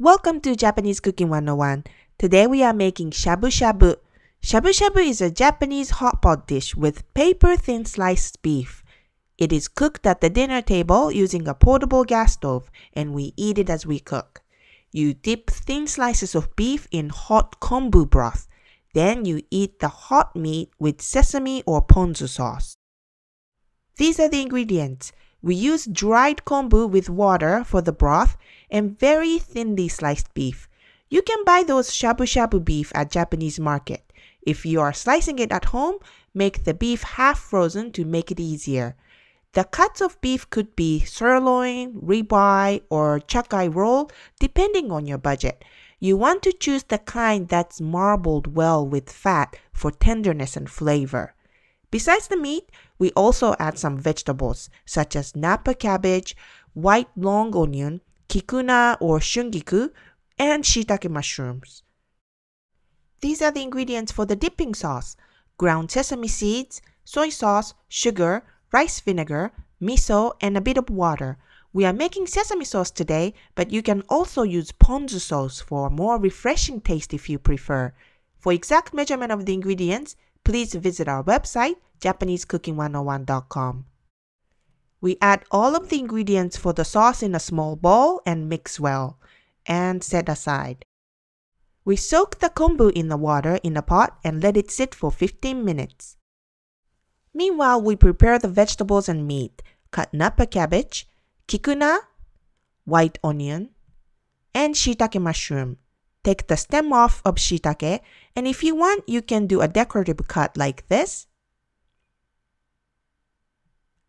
Welcome to Japanese Cooking 101. Today we are making shabu shabu. Shabu shabu is a Japanese hot pot dish with paper thin sliced beef. It is cooked at the dinner table using a portable gas stove and we eat it as we cook. You dip thin slices of beef in hot kombu broth. Then you eat the hot meat with sesame or ponzu sauce. These are the ingredients. We use dried kombu with water for the broth and very thinly sliced beef. You can buy those shabu shabu beef at Japanese market. If you are slicing it at home, make the beef half frozen to make it easier. The cuts of beef could be sirloin, ribeye, or chuck-eye roll, depending on your budget. You want to choose the kind that's marbled well with fat for tenderness and flavor. Besides the meat, we also add some vegetables such as napa cabbage, white long onion, kikuna or shungiku, and shiitake mushrooms. These are the ingredients for the dipping sauce ground sesame seeds, soy sauce, sugar, rice vinegar, miso, and a bit of water. We are making sesame sauce today, but you can also use ponzu sauce for a more refreshing taste if you prefer. For exact measurement of the ingredients, please visit our website, JapaneseCooking101.com. We add all of the ingredients for the sauce in a small bowl and mix well, and set aside. We soak the kombu in the water in a pot and let it sit for 15 minutes. Meanwhile, we prepare the vegetables and meat. Cut napa cabbage, kikuna, white onion, and shiitake mushroom. Take the stem off of shiitake, and if you want, you can do a decorative cut like this.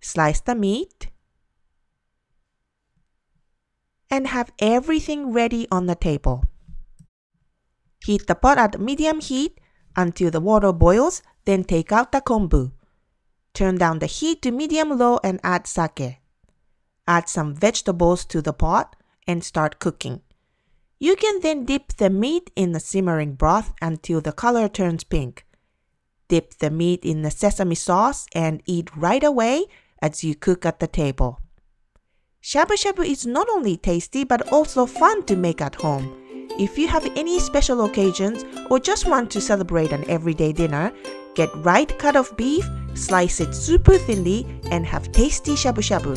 Slice the meat, and have everything ready on the table. Heat the pot at medium heat until the water boils, then take out the kombu. Turn down the heat to medium low and add sake. Add some vegetables to the pot and start cooking. You can then dip the meat in the simmering broth until the color turns pink. Dip the meat in the sesame sauce and eat right away as you cook at the table. Shabu shabu is not only tasty but also fun to make at home. If you have any special occasions or just want to celebrate an everyday dinner, get right cut of beef, slice it super thinly, and have tasty shabu shabu.